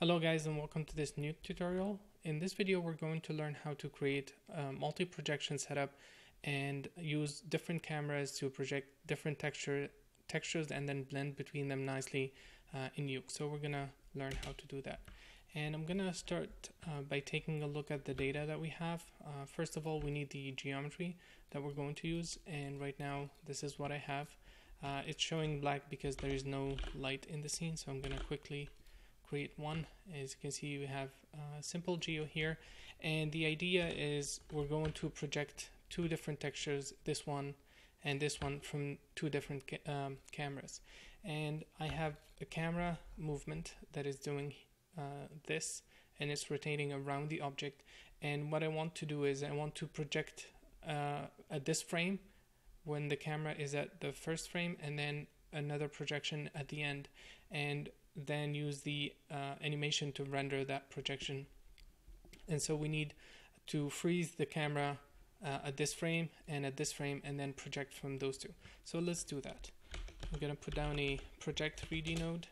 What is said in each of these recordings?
Hello guys and welcome to this new tutorial. In this video we're going to learn how to create a multi-projection setup and use different cameras to project different texture textures and then blend between them nicely uh, in Nuke. So we're gonna learn how to do that. And I'm gonna start uh, by taking a look at the data that we have. Uh, first of all we need the geometry that we're going to use and right now this is what I have. Uh, it's showing black because there is no light in the scene so I'm gonna quickly create one as you can see we have a simple geo here. And the idea is we're going to project two different textures this one and this one from two different ca um, cameras. And I have a camera movement that is doing uh, this and it's rotating around the object. And what I want to do is I want to project uh, at this frame when the camera is at the first frame and then another projection at the end. And then use the uh, animation to render that projection. And so we need to freeze the camera uh, at this frame and at this frame and then project from those two. So let's do that. I'm going to put down a project 3D node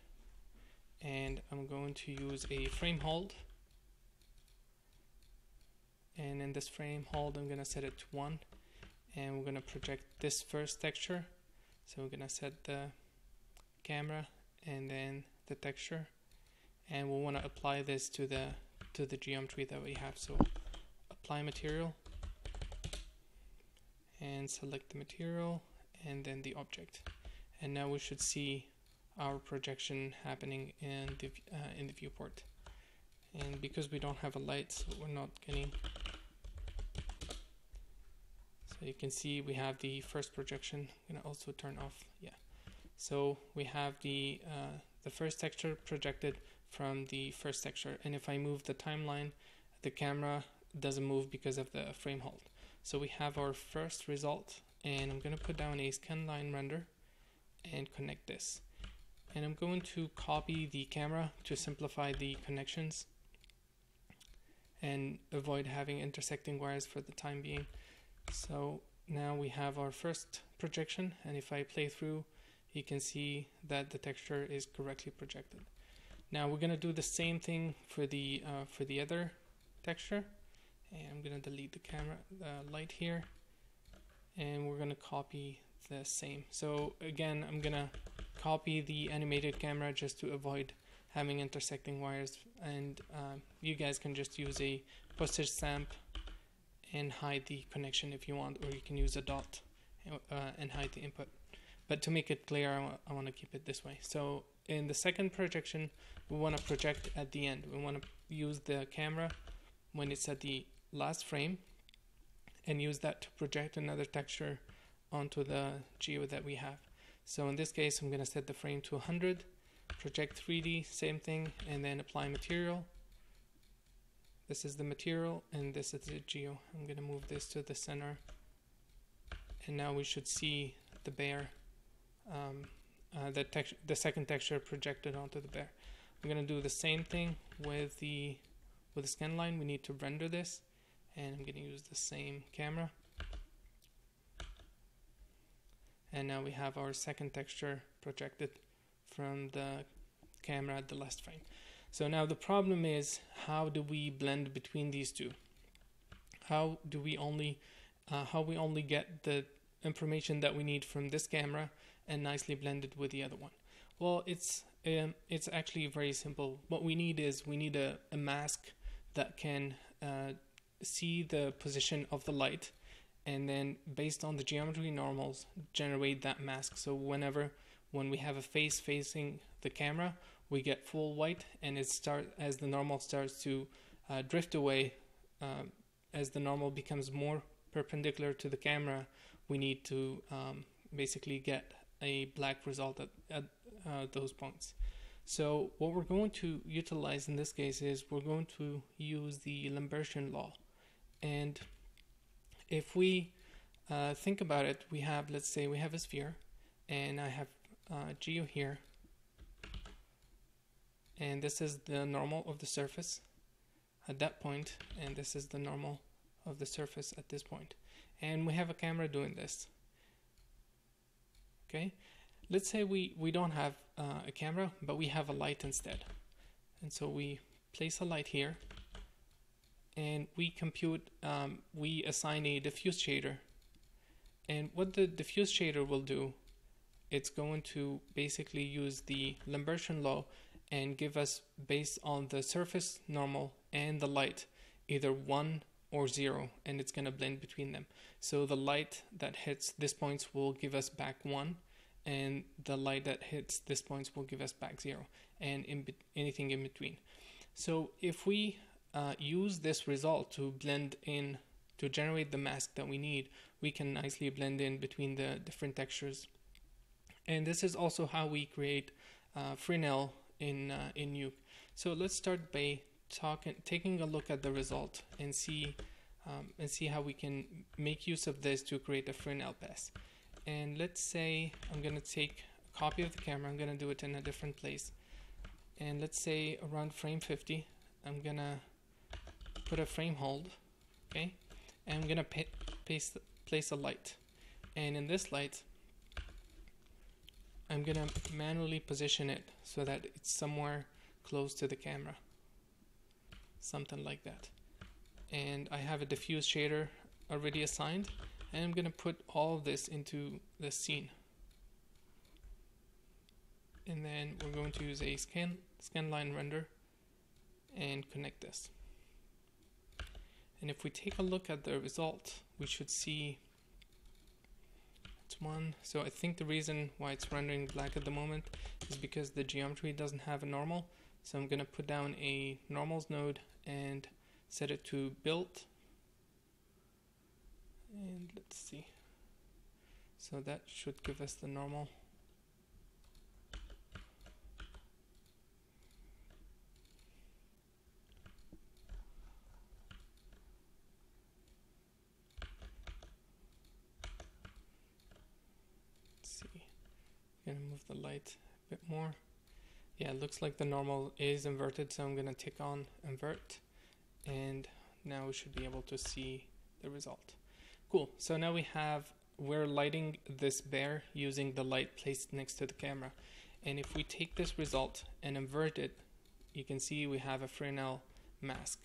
and I'm going to use a frame hold. And in this frame hold, I'm going to set it to 1 and we're going to project this first texture. So we're going to set the camera and then the texture. And we'll want to apply this to the to the geometry that we have. So apply material and select the material and then the object. And now we should see our projection happening in the uh, in the viewport. And because we don't have a light so we're not getting so you can see we have the first projection. I'm gonna also turn off. Yeah. So we have the uh, the first texture projected from the first texture. And if I move the timeline the camera doesn't move because of the frame hold. So we have our first result and I'm gonna put down a scanline render and connect this. And I'm going to copy the camera to simplify the connections and avoid having intersecting wires for the time being. So now we have our first projection and if I play through you can see that the texture is correctly projected. Now we're gonna do the same thing for the uh, for the other texture. And I'm gonna delete the camera uh, light here. And we're gonna copy the same. So again I'm gonna copy the animated camera just to avoid having intersecting wires. And uh, you guys can just use a postage stamp and hide the connection if you want or you can use a dot uh, and hide the input but to make it clear, I, wa I want to keep it this way. So in the second projection, we want to project at the end. We want to use the camera when it's at the last frame and use that to project another texture onto the geo that we have. So in this case, I'm going to set the frame to 100, project 3D, same thing, and then apply material. This is the material, and this is the geo. I'm going to move this to the center. And now we should see the bear um, uh, the, the second texture projected onto the bear. I'm going to do the same thing with the with the scan line. We need to render this, and I'm going to use the same camera. And now we have our second texture projected from the camera at the last frame. So now the problem is how do we blend between these two? How do we only uh, how we only get the information that we need from this camera and nicely blended with the other one? Well, it's um, it's actually very simple. What we need is we need a, a mask that can uh, see the position of the light and then based on the geometry normals generate that mask. So whenever when we have a face facing the camera, we get full white and it start as the normal starts to uh, drift away um, as the normal becomes more perpendicular to the camera we need to um, basically get a black result at, at uh, those points. So what we're going to utilize in this case is we're going to use the Lambertian law. And if we uh, think about it, we have, let's say we have a sphere and I have uh, geo here. And this is the normal of the surface at that point, and this is the normal of the surface at this point and we have a camera doing this okay? Let's say we we don't have uh, a camera but we have a light instead. And so we place a light here and we compute um, we assign a diffuse shader. And what the diffuse shader will do it's going to basically use the Lambertian law and give us based on the surface normal and the light either 1 or 0 and it's going to blend between them. So the light that hits this points will give us back 1 and the light that hits this points will give us back 0 and in be- anything in between. So if we uh, use this result to blend in to generate the mask that we need we can nicely blend in between the different textures. And this is also how we create uh, Fresnel in uh, in Nuke. So let's start by talking, taking a look at the result and see um, and see how we can make use of this to create a Fresnel pass. And let's say I'm gonna take a copy of the camera. I'm gonna do it in a different place. And let's say around frame 50, I'm gonna put a frame hold, okay? And I'm gonna paste, place a light. And in this light, I'm gonna manually position it so that it's somewhere close to the camera something like that and I have a diffuse shader already assigned and I'm gonna put all of this into the scene and then we're going to use a scan scan line render and connect this and if we take a look at the result we should see it's one. So I think the reason why it's rendering black at the moment is because the geometry doesn't have a normal. So I'm going to put down a normals node and set it to built. And let's see. So that should give us the normal. Let's see. I'm gonna move the light a bit more yeah it looks like the normal is inverted so I'm gonna tick on invert and now we should be able to see the result. Cool. So now we have we're lighting this bear using the light placed next to the camera. And if we take this result and invert it you can see we have a Fresnel mask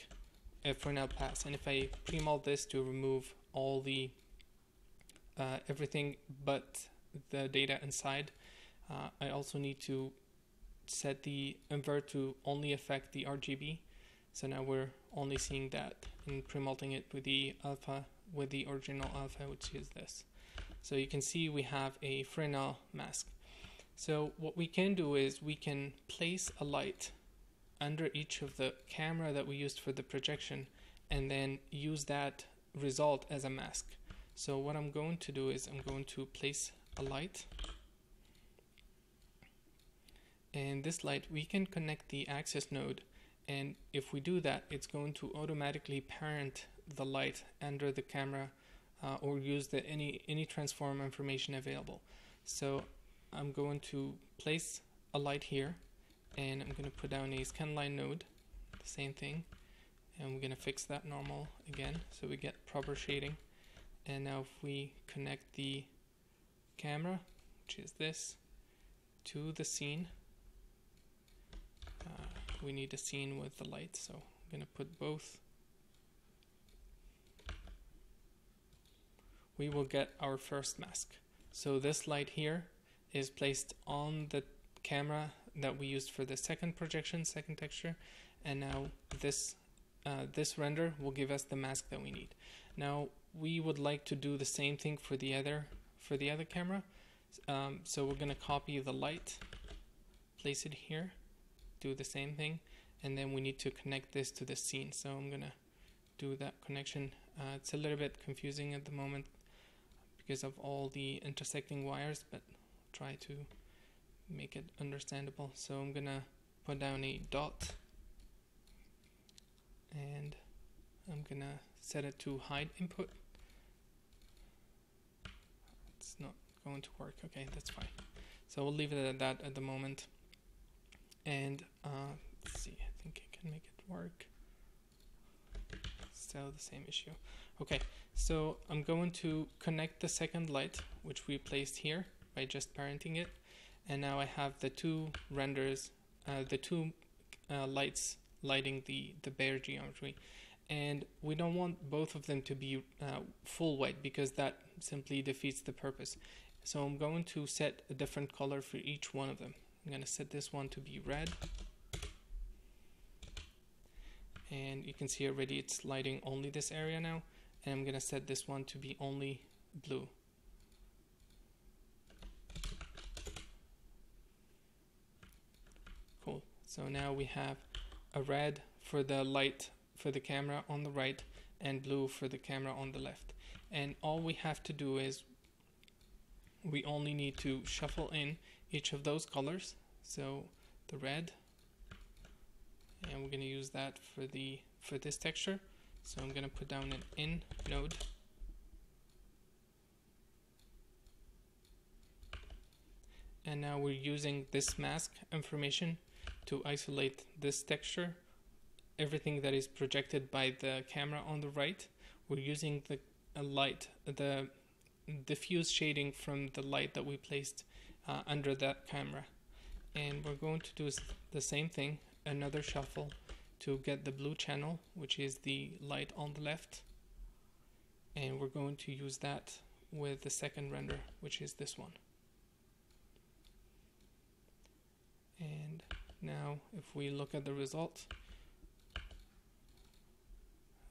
a Fresnel pass. And if I pre-mult this to remove all the uh, everything but the data inside uh, I also need to set the invert to only affect the RGB. So now we're only seeing that and pre-multing it with the alpha, with the original alpha, which is this. So you can see we have a Fresnel mask. So what we can do is we can place a light under each of the camera that we used for the projection and then use that result as a mask. So what I'm going to do is I'm going to place a light and this light we can connect the axis node. And if we do that it's going to automatically parent the light under the camera uh, or use the any any transform information available. So I'm going to place a light here and I'm going to put down a scanline node the same thing. And we're going to fix that normal again so we get proper shading. And now if we connect the camera which is this to the scene we need a scene with the light so I'm gonna put both. We will get our first mask. So this light here is placed on the camera that we used for the second projection second texture and now this uh, this render will give us the mask that we need. Now we would like to do the same thing for the other for the other camera. Um, so we're going to copy the light place it here do the same thing and then we need to connect this to the scene. So I'm gonna do that connection. Uh, it's a little bit confusing at the moment because of all the intersecting wires but try to make it understandable. So I'm gonna put down a dot and I'm gonna set it to hide input. It's not going to work. Okay that's fine. So we'll leave it at that at the moment and uh, let's see I think I can make it work. Still the same issue. Okay so I'm going to connect the second light which we placed here by just parenting it. And now I have the two renders uh, the two uh, lights lighting the the bare geometry. And we don't want both of them to be uh, full white because that simply defeats the purpose. So I'm going to set a different color for each one of them I'm going to set this one to be red. And you can see already it's lighting only this area now. And I'm going to set this one to be only blue. Cool. So now we have a red for the light for the camera on the right and blue for the camera on the left. And all we have to do is we only need to shuffle in each of those colors. So the red and we're going to use that for the for this texture. So I'm going to put down an in node. And now we're using this mask information to isolate this texture. Everything that is projected by the camera on the right we're using the light the diffuse shading from the light that we placed uh, under that camera. And we're going to do the same thing another shuffle to get the blue channel which is the light on the left. And we're going to use that with the second render which is this one. And now if we look at the result.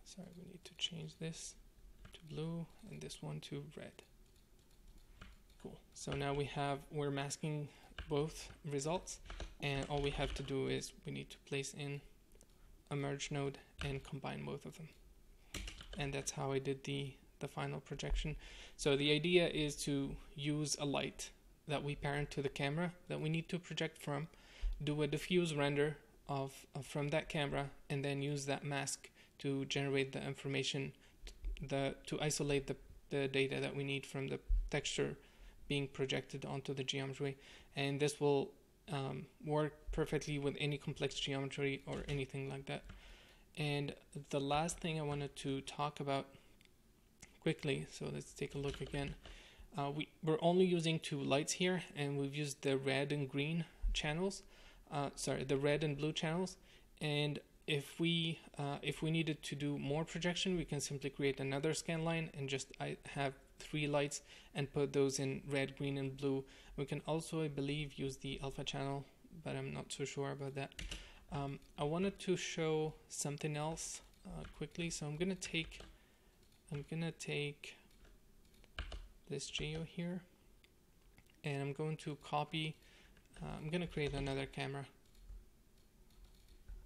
Sorry we need to change this to blue and this one to red cool. So now we have we're masking both results and all we have to do is we need to place in a merge node and combine both of them. And that's how I did the the final projection. So the idea is to use a light that we parent to the camera that we need to project from do a diffuse render of, of from that camera and then use that mask to generate the information the to isolate the, the data that we need from the texture being projected onto the geometry and this will um, work perfectly with any complex geometry or anything like that. And the last thing I wanted to talk about quickly so let's take a look again. Uh, we, we're only using two lights here and we've used the red and green channels uh, sorry the red and blue channels. And if we uh, if we needed to do more projection we can simply create another scan line and just I have three lights and put those in red green and blue. We can also I believe use the alpha channel but I'm not so sure about that. Um, I wanted to show something else uh, quickly. So I'm gonna take I'm gonna take this geo here and I'm going to copy uh, I'm gonna create another camera.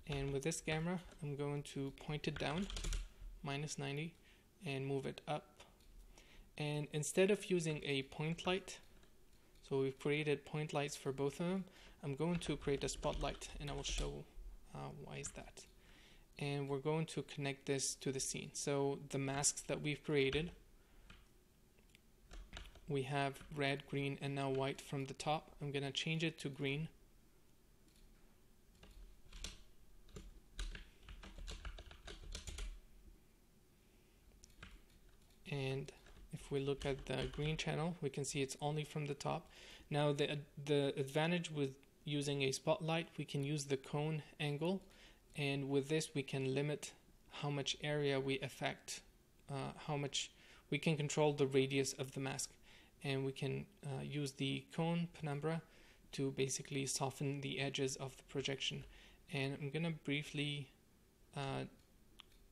And with this camera I'm going to point it down minus 90 and move it up and instead of using a point light so we've created point lights for both of them I'm going to create a spotlight and I will show uh, why is that. And we're going to connect this to the scene. So the masks that we've created we have red green and now white from the top. I'm gonna change it to green. And if we look at the green channel we can see it's only from the top. Now the the advantage with using a spotlight we can use the cone angle and with this we can limit how much area we affect uh, how much we can control the radius of the mask. And we can uh, use the cone penumbra to basically soften the edges of the projection. And I'm gonna briefly uh,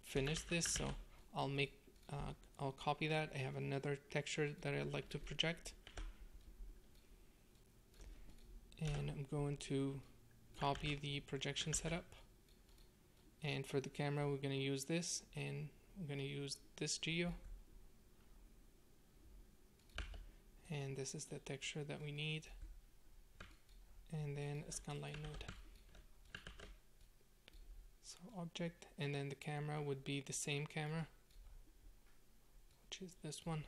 finish this so I'll make uh, I'll copy that. I have another texture that I'd like to project. And I'm going to copy the projection setup. And for the camera, we're going to use this, and we're going to use this geo. And this is the texture that we need. And then a scanline node. So object, and then the camera would be the same camera is this one.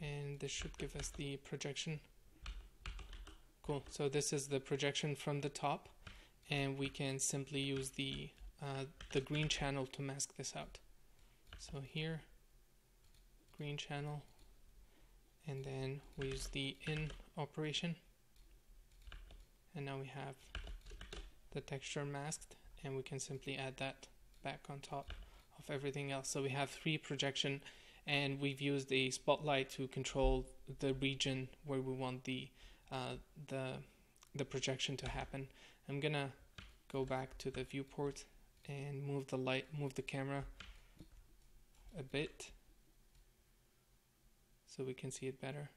And this should give us the projection. Cool. So this is the projection from the top and we can simply use the uh, the green channel to mask this out. So here green channel and then we use the in operation. And now we have the texture masked and we can simply add that back on top of everything else. So we have three projection and we've used a spotlight to control the region where we want the uh, the the projection to happen. I'm gonna go back to the viewport and move the light move the camera a bit so we can see it better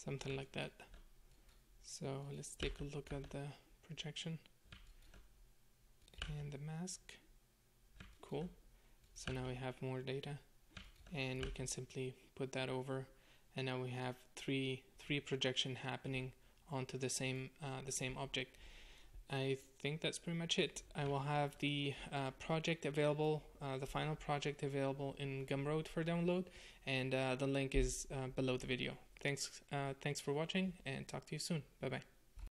something like that. So let's take a look at the projection. And the mask. Cool. So now we have more data. And we can simply put that over. And now we have three three projection happening onto the same uh, the same object. I think that's pretty much it. I will have the uh, project available, uh, the final project available in Gumroad for download, and uh, the link is uh, below the video. Thanks, uh, thanks for watching, and talk to you soon. Bye bye.